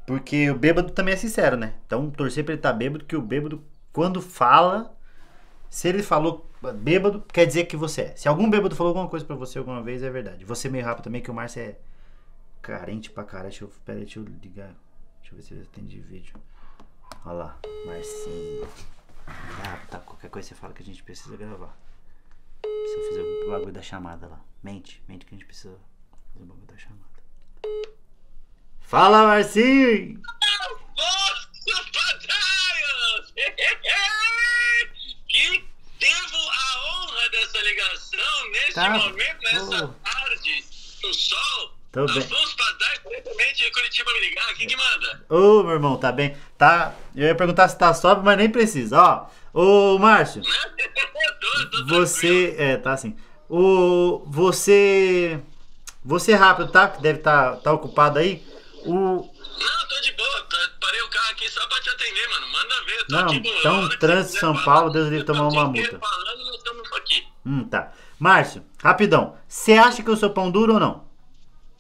Porque o bêbado também é sincero, né? Então torcer pra ele estar bêbado, que o bêbado, quando fala, se ele falou bêbado, quer dizer que você é. Se algum bêbado falou alguma coisa pra você alguma vez, é verdade. Você meio rápido também, que o Márcio é carente pra caralho. Deixa eu, pera aí, deixa eu ligar. Deixa eu ver se ele atende vídeo. Olha lá, Marcinho. Ah, tá, qualquer coisa você fala que a gente precisa gravar. Precisa fazer o bagulho da chamada lá. Mente, mente que a gente precisa fazer o bagulho da chamada. Fala, Marcinho! que devo a honra dessa ligação nesse Tá. momento, nessa Oh. tarde, no sol. Tô bem. Afonso Padar, diretamente de Curitiba me ligar. Quem que manda? Ô, meu irmão, tá bem? Tá. Eu ia perguntar se tá sóbrio, mas nem precisa. Ó, ô, Márcio. Você. É, tá assim. O. Você. Você rápido, tá? Que deve tá, tá ocupado aí. O. Não, tô de boa. tá- Parei o carro aqui só pra te atender, mano. Manda ver. Tô Não, aqui boa. então trânsito São Paulo, Deus livre tomar uma multa. Falando, nós estamos aqui. Hum, tá. Márcio, rapidão. Você acha que eu sou pão duro ou não?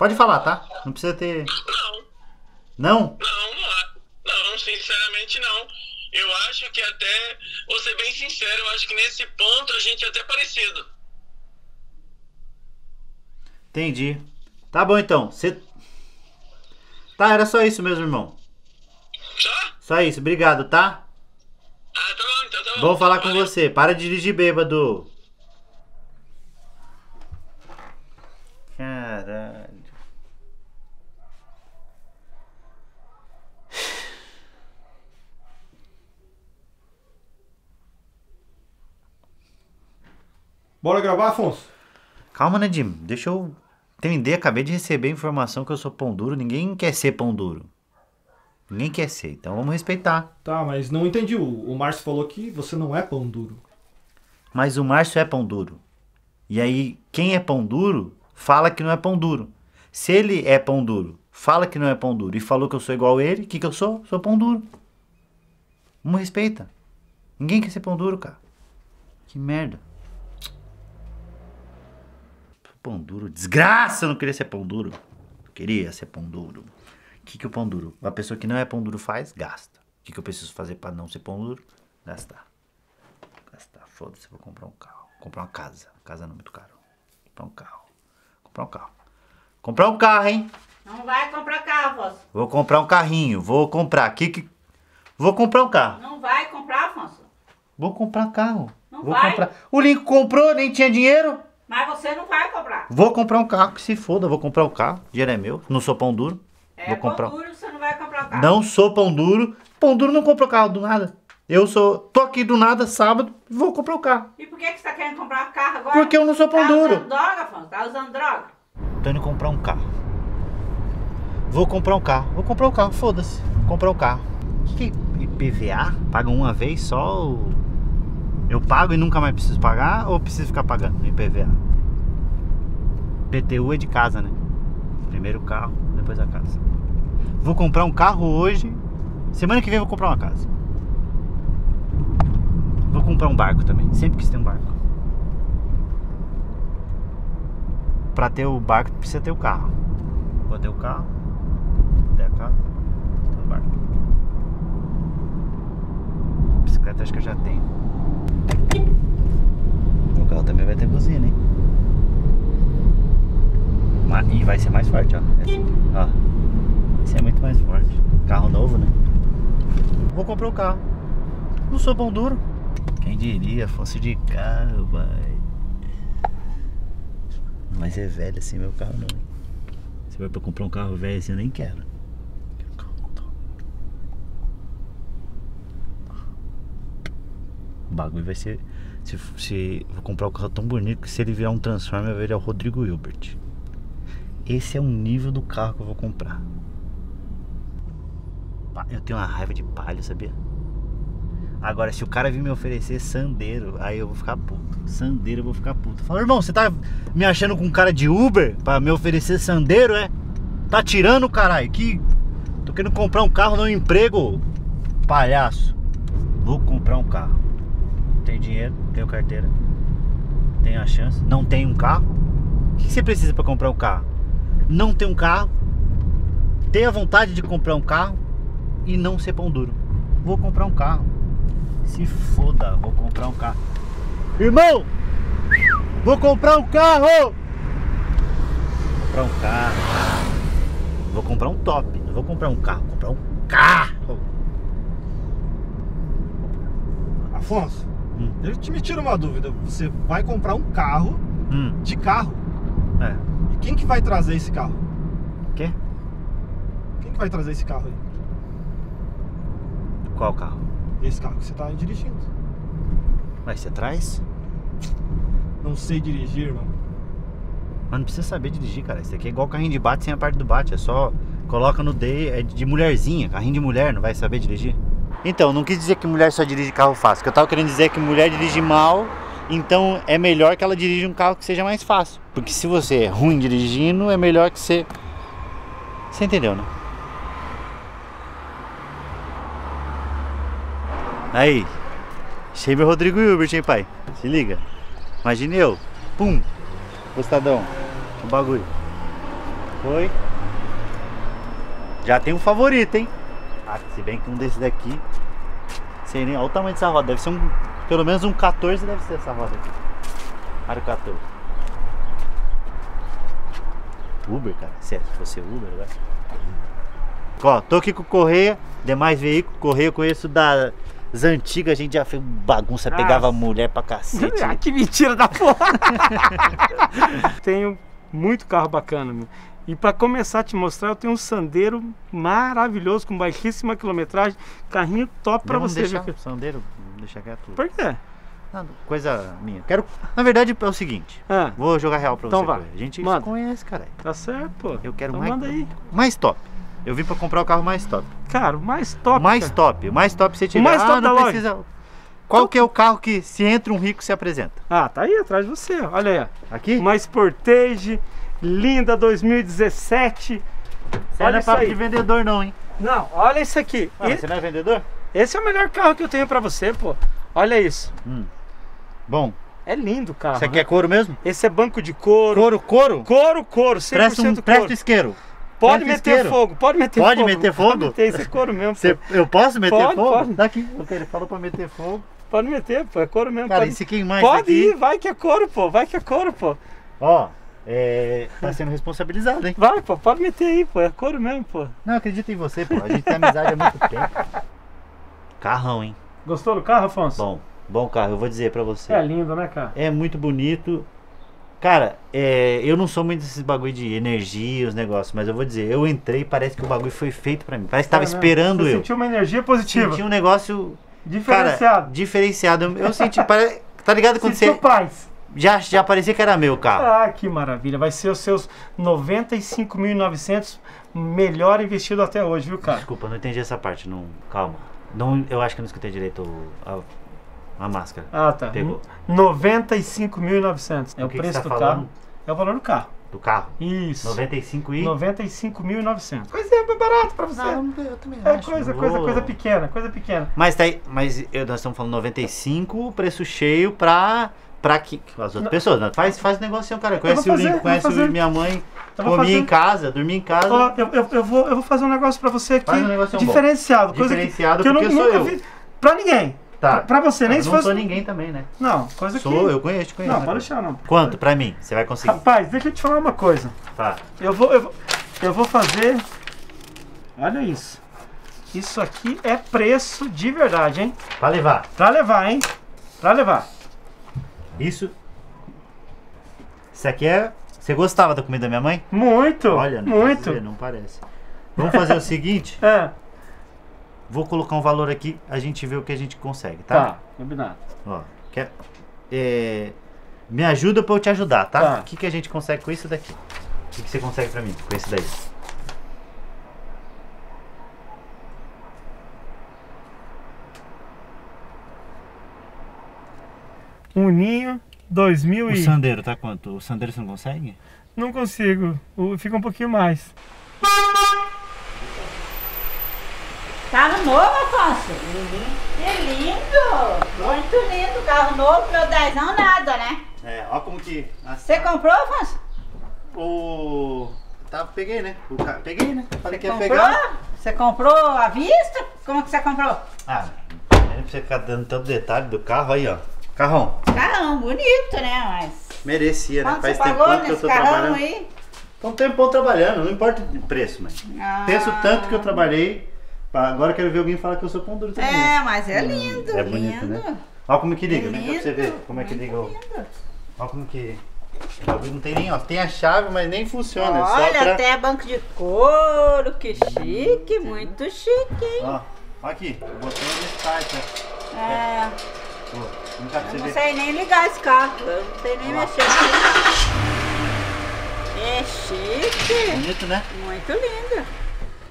Pode falar, tá? Não precisa ter. Não? Não, não, é. não, sinceramente não. Eu acho que até, vou ser bem sincero, eu acho que nesse ponto a gente é até parecido. Entendi. Tá bom então. Você. Tá, era só isso mesmo, irmão. Só? Só isso, obrigado, tá? Ah, tá bom, então tá bom. Vou falar com você. Para de dirigir bêbado. Caralho. Bora gravar, Afonso? Calma, né, Jim? Deixa eu entender. Acabei de receber a informação que eu sou pão duro. Ninguém quer ser pão duro. Ninguém quer ser. Então vamos respeitar. Tá, mas não entendi. O, o Márcio falou que você não é pão duro. Mas o Márcio é pão duro. E aí, quem é pão duro, fala que não é pão duro. Se ele é pão duro, fala que não é pão duro e falou que eu sou igual a ele, o que, que eu sou? Sou pão duro. Vamos respeita. Ninguém quer ser pão duro, cara. Que merda. Pão duro. Desgraça, eu não queria ser pão duro. Eu queria ser pão duro. O que, que o pão duro? A pessoa que não é pão duro faz, gasta. O que, que eu preciso fazer para não ser pão duro? Gastar. Gastar. Foda-se, vou comprar um carro. Comprar uma casa. Casa não é muito caro. Comprar um carro. Comprar um carro. Comprar um carro, hein? Não vai comprar carro, Afonso. Vou comprar um carrinho. Vou comprar. Que que... Vou comprar um carro. Não vai comprar, Afonso. Vou comprar carro. Não Vou vai. comprar. O Link comprou, nem tinha dinheiro. Mas você não vai comprar. Vou comprar um carro, que se foda, vou comprar um carro. Dinheiro é meu. Não sou pão duro. É vou comprar. pão duro, você não vai comprar o carro. Não sou pão duro. Pão duro não compra carro do nada. Eu sou. Tô aqui do nada, sábado, vou comprar o carro. E por que, que você tá querendo comprar um carro agora? Porque eu não sou pão tá duro. usando droga, Afonso? Tá usando droga? Tô indo comprar um carro. Vou comprar um carro. Vou comprar um carro, foda-se. Vou comprar um carro. O que, IPVA? Paga uma vez só ou... Eu pago e nunca mais preciso pagar ou preciso ficar pagando IPVA? PTU é de casa, né? Primeiro o carro, depois a casa. Vou comprar um carro hoje. Semana que vem vou comprar uma casa. Vou comprar um barco também. Sempre quis ter um barco. Pra ter o barco precisa ter o carro. Vou ter o carro, ter a casa, ter o barco. Bicicleta acho que eu já tenho. O carro também vai ter buzina, hein? E vai ser mais forte, ó. Esse, ó. Esse é muito mais forte. Carro novo, né? Vou comprar o carro. Não sou pão duro. Quem diria, fosse de carro, vai. Mas é velho assim meu carro não. Se for pra comprar um carro velho assim, eu nem quero. O bagulho vai ser. Se, se vou comprar um carro tão bonito que se ele virar um Transformer, eu virar o Rodrigo Hilbert. Esse é o nível do carro que eu vou comprar. Eu tenho uma raiva de palha, sabia? Agora, se o cara vir me oferecer sandeiro, aí eu vou ficar puto. Sandeiro eu vou ficar puto. Fala, irmão, você tá me achando com cara de Uber pra me oferecer sandeiro, é? Tá tirando, caralho? Que. Tô querendo comprar um carro, não um emprego, palhaço. Vou comprar um carro. Tenho dinheiro, tenho carteira, tenho a chance. Não tenho um carro. O que você precisa pra comprar um carro? Não ter um carro, ter a vontade de comprar um carro e não ser pão duro. Vou comprar um carro. Se foda, vou comprar um carro. Irmão! Vou comprar um carro! Vou comprar um carro. Vou comprar um top. Não vou comprar um carro, vou comprar um carro. Afonso, eu te me tira uma dúvida. Você vai comprar um carro Hum, de carro. é. E quem que vai trazer esse carro? Quê? Quem que vai trazer esse carro aí? Qual carro? Esse carro que você tá dirigindo. Vai ser atrás? Não sei dirigir, irmão. Mas não precisa saber dirigir, cara. Isso aqui é igual carrinho de bate sem a parte do bate. É só coloca no D, é de mulherzinha. Carrinho de mulher, não vai saber dirigir? Então, não quis dizer que mulher só dirige carro fácil. O que eu tava querendo dizer é que mulher dirige mal, então é melhor que ela dirija um carro que seja mais fácil. Porque se você é ruim dirigindo, é melhor que você. Você entendeu, né? Aí. Achei meu Rodrigo Hilbert, hein, pai? Se liga. Imagine eu. Pum. Gostadão. O bagulho. Foi. Já tem um favorito, hein? Ah, se bem que um desses daqui. Sei nem. Olha o tamanho dessa roda. Deve ser um. Pelo menos um 14 deve ser essa roda aqui. Aro 14. Uber, cara. Se é- se fosse Uber, vai. Ó, tô aqui com o Correia, demais veículo, Correia eu conheço das antigas, a gente já fez bagunça, pegava mulher pra cacete. Ah, que mentira da porra! tenho muito carro bacana, meu. E para começar a te mostrar, eu tenho um Sandero maravilhoso, com baixíssima quilometragem, carrinho top para você deixar ver. o Sandeiro, deixar quieto. Por quê? Nada, Coisa minha. Quero. Na verdade, é o seguinte. Ah. Vou jogar real pra Então você. vai. A gente Manda. se conhece, cara. Tá certo, pô. Eu quero Então mais. manda aí. Mais top. Eu vim pra comprar o carro mais top. Cara, o mais top. mais cara. top. O mais top você tiver. mais ah, top não da precisa. Qual que é o carro que se entra um rico se apresenta? Ah, tá aí atrás de você. Olha aí. Aqui? Uma Sportage linda 2017. Você olha não é papo de vendedor, não, hein? Não, olha isso aqui. Ah, E- você não é vendedor? Esse é o melhor carro que eu tenho pra você, pô. Olha isso. Bom. É lindo o carro. Isso aqui né? é couro mesmo? Esse é banco de couro. Couro, couro? Couro, couro, 100% Presta um couro. presta isqueiro. Pode Presta meter isqueiro. fogo, pode meter Pode fogo. meter fogo? Pode meter, é couro mesmo. Pô. eu posso meter Pode, fogo? pode. Daqui. Ele falou pra meter fogo. Pode meter, pô, é couro mesmo. Cara, pode... e se queimar Pode ir, vai que é couro, pô, vai que é couro, pô. Ó, é, tá sendo responsabilizado, hein? Vai, pô, pode meter aí, pô, é couro mesmo, pô. Não, acredito em você, pô. A gente tem amizade há muito tempo. Carrão, hein? Gostou do carro, Afonso? Bom, bom carro, eu vou dizer pra você. É lindo, né, cara? É muito bonito. Cara, é, eu não sou muito desses bagulho de energia, os negócios, mas eu vou dizer, eu entrei e parece que o bagulho foi feito pra mim. Parece que tava É mesmo? esperando Você eu. sentiu uma energia positiva. Senti um negócio. Diferenciado. Cara, diferenciado. Eu, eu senti. pare- Tá ligado quando Sentiu você. paz. Já, já parecia que era meu carro. Ah, que maravilha. Vai ser os seus 95.900 melhor investido até hoje, viu, cara? Desculpa, não entendi essa parte. Não, calma. Não, eu acho que eu não escutei direito o- a, a máscara. Ah, tá. Pegou. 95.900. É O o que que preço você do tá carro. falando? É o valor do carro. Do carro? Isso. 95 e. 95.900. Coisa é barato pra você. Não, eu também é acho, coisa, coisa, coisa pequena, coisa pequena. Mas tá aí, mas eu, nós estamos falando 95, preço cheio pra. Pra que, as outras pessoas, né? Faz, faz negócio, cara. Conhece vou o fazer, Link, conhece o fazer. minha mãe, comia em fazer. casa, dormia em casa. Ó, eu, eu, eu vou, eu vou fazer um negócio pra você aqui. Um bom. diferenciado. Coisa Diferenciado que, que eu sou nunca eu. vi. Pra ninguém. Tá. Pra, você, nem eu se não fosse. sou ninguém também, né? Não, coisa que. Sou, eu conheço, conheço. Não, pode deixar, não. Quanto pra mim? Você vai conseguir? Rapaz, deixa eu te falar uma coisa. Tá. Eu vou, eu vou, eu vou fazer. Olha isso. Isso aqui é preço de verdade, hein? Pra levar. Pra levar, hein? Pra levar. Isso. Isso aqui é. Você gostava da comida da minha mãe? Muito. Olha, não muito. dizer, não parece. Vamos fazer o seguinte. É. Vou colocar um valor aqui, a gente vê o que a gente consegue, tá? Tá, combinado. Ó, quer, é, me ajuda pra eu te ajudar, tá? Tá. O que, que a gente consegue com isso daqui? O que, que você consegue pra mim com esse daí? Um ninho, 2000 O e... Sandeiro tá quanto? O Sandeiro você não consegue? Não consigo. O- Fica um pouquinho mais. Carro novo, Afonso? Que lindo! Muito lindo, carro novo, meu dezão nada, né? É, ó como que. Você comprou, Afonso? O. Tá, peguei, né? O ca- Peguei, né? Falei que ia Comprou? pegar. Você comprou à vista? Como que você comprou? Ah, não é pra você ficar dando tanto detalhe do carro aí, ó. Carrão. Carrão, bonito, né? Mas. Merecia, né? Quanto Faz você tempo que eu tô carrão trabalhando. aí? Tô um tempão trabalhando, não importa o preço, mas. Ah. Penso tanto que eu trabalhei. Agora quero ver alguém falar que eu sou pão duro também. É, né? mas é lindo, É bonito, lindo. né? Olha como que liga, É vem cá pra você lindo, ver como é que liga. o- Olha como que. Não tem nem, ó. Tem a chave, mas nem funciona. é Olha, pra... até banco de couro, que chique, muito chique, hein? Ó, aqui, o botão de start, ó. É, Ó, eu não sei nem ligar esse carro, eu não sei nem mexer. É chique, Bonito, né? muito lindo.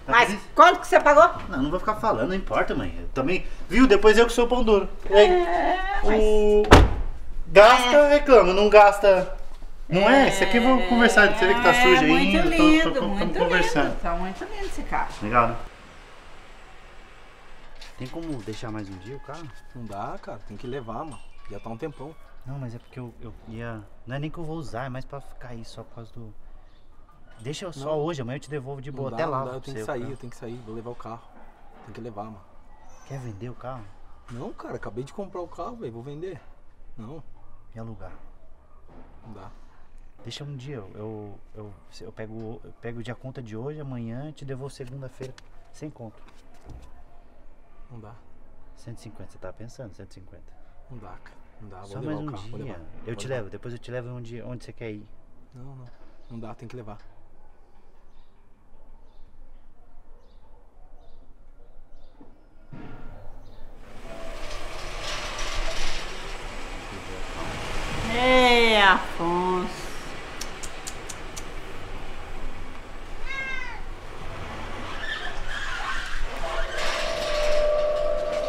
Tá Mas feliz? quanto que você pagou? Não, não vou ficar falando, não importa, mãe. Eu também. Viu? Depois eu que sou pão duro. E aí? É, mas... O. Gasta, reclama, não gasta. Não é? Isso aqui eu vou conversar. Você vê que tá sujo É, muito ainda. lindo, tô, tô, muito tô conversando. lindo. Tá muito lindo esse carro. Legal, né? Tem como deixar mais um dia o carro? Não dá, cara. Tem que levar, mano. Já tá um tempão. Não, mas é porque eu, eu ia. Não é nem que eu vou usar, é mais pra ficar aí só por causa do. Deixa eu só hoje, amanhã eu te devolvo de boa. não Até dá, lá. não dá, eu tenho que sair, eu tenho que sair. Vou levar o carro. Tem que levar, mano. Quer vender o carro? Não, cara. Acabei de comprar o carro, velho. Vou vender. Não, E alugar? não dá. Deixa um dia, eu, eu, eu, eu pego, eu pego de a conta de hoje, amanhã te devolvo segunda-feira. Sem conto. Não dá. 150, você tava pensando, 150. Não dá, cara. Não dá. Vou Só levar mais um carro. dia. levar, Eu te levar. levo, depois eu te levo onde, onde você quer ir. Não, não. Não dá, tem que levar. Ei, Afonso.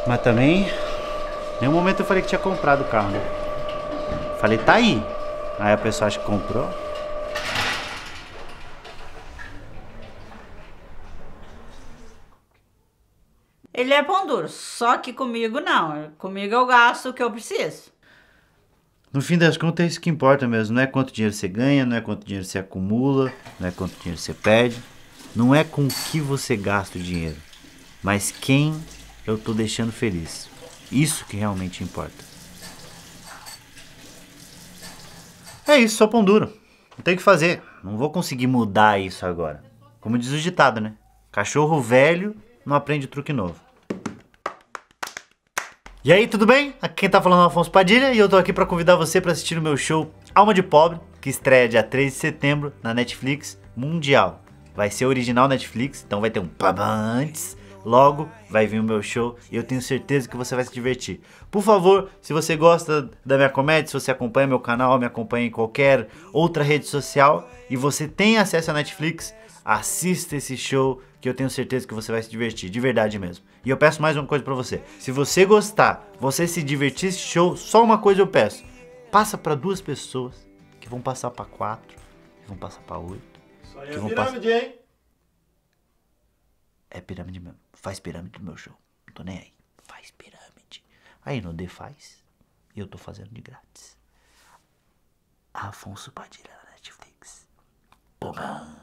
Mas também, em nenhum momento eu falei que tinha comprado o carro, né? Falei, tá aí. Aí a pessoa acha que comprou. Ele é pão duro, só que comigo não. Comigo eu gasto o que eu preciso. No fim das contas é isso que importa mesmo. Não é quanto dinheiro você ganha, não é quanto dinheiro você acumula, não é quanto dinheiro você perde. Não é com o que você gasta o dinheiro, mas quem eu tô deixando feliz. Isso que realmente importa. É isso, sou pão duro. Não tem o que fazer. Não vou conseguir mudar isso agora. Como diz o ditado, né? Cachorro velho não aprende truque novo. E aí, tudo bem? Aqui quem tá falando é o Afonso Padilha e eu tô aqui pra convidar você pra assistir o meu show Alma de Pobre, que estreia dia 3 de setembro na Netflix Mundial. Vai ser original Netflix, então vai ter um pabá antes. Logo vai vir o meu show e eu tenho certeza que você vai se divertir. Por favor, se você gosta da minha comédia, se você acompanha meu canal, me acompanha em qualquer outra rede social e você tem acesso à Netflix, assista esse show que eu tenho certeza que você vai se divertir, de verdade mesmo. E eu peço mais uma coisa pra você. Se você gostar, você se divertir esse show, só uma coisa eu peço. Passa pra duas pessoas, que vão passar pra quatro, que vão passar pra oito. Isso aí é passar... pirâmide, hein? É pirâmide mesmo. Faz pirâmide no meu show. Não tô nem aí. Faz pirâmide. Aí no D faz. Eu tô fazendo de grátis. Afonso Padilha na Netflix. Pogão.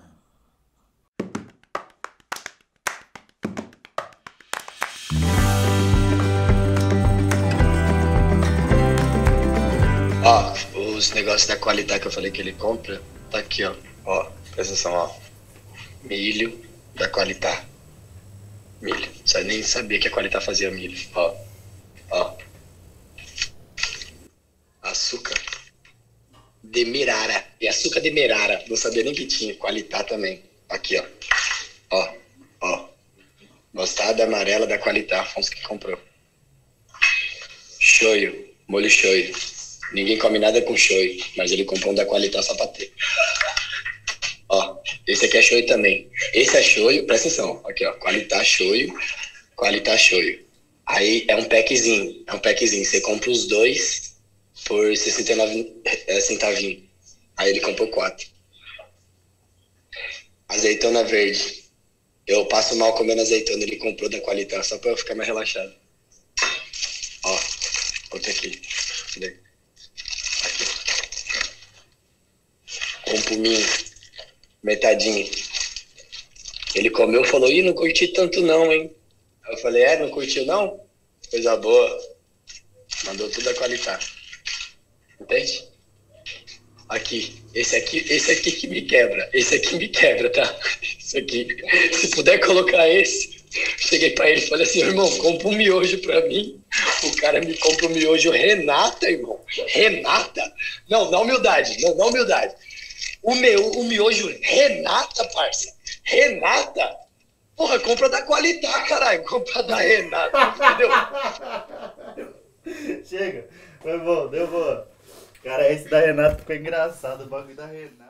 Ó, os negócios da qualidade que eu falei que ele compra, tá aqui, ó. Ó, presta atenção, ó. Milho da qualidade. Milho. Você nem sabia que a qualidade fazia milho. Ó. Ó. Açúcar. Demerara. E açúcar demerara. Não sabia nem que tinha. Qualidade também. Aqui, ó. Ó. Ó. Mostarda amarela da qualidade. Afonso que comprou. Shoyu. Molho shoyu. Ninguém come nada com shoyu, mas ele comprou um da qualidade só pra ter. Esse aqui é shoyu também. Esse é shoyu, presta atenção. Aqui, ó, qualidade shoyu, qualidade shoyu. Aí é um packzinho, é um packzinho. Você compra os dois por 69 é, centavinhos. Aí ele comprou quatro. Azeitona verde. Eu passo mal comendo azeitona, ele comprou da qualidade só pra eu ficar mais relaxado. Ó, outro aqui. Cadê? um puminho, metadinho. Ele comeu e falou, ih, não curti tanto não, hein? Eu falei, é, não curtiu não? Coisa boa. Mandou tudo a qualidade. Entende? Aqui, esse aqui, esse aqui que me quebra. Esse aqui me quebra, tá? Esse aqui. Se puder colocar esse. Cheguei pra ele e falei assim, irmão, compra um miojo pra mim. O cara me compra um miojo Renata, irmão. Renata? Não, na humildade, não, na humildade. O meu, o miojo Renata, parça. Renata? Porra, compra da qualidade, caralho. Compra da Renata, entendeu? Chega. Foi bom, deu bom. Cara, esse da Renata ficou engraçado. O bagulho da Renata.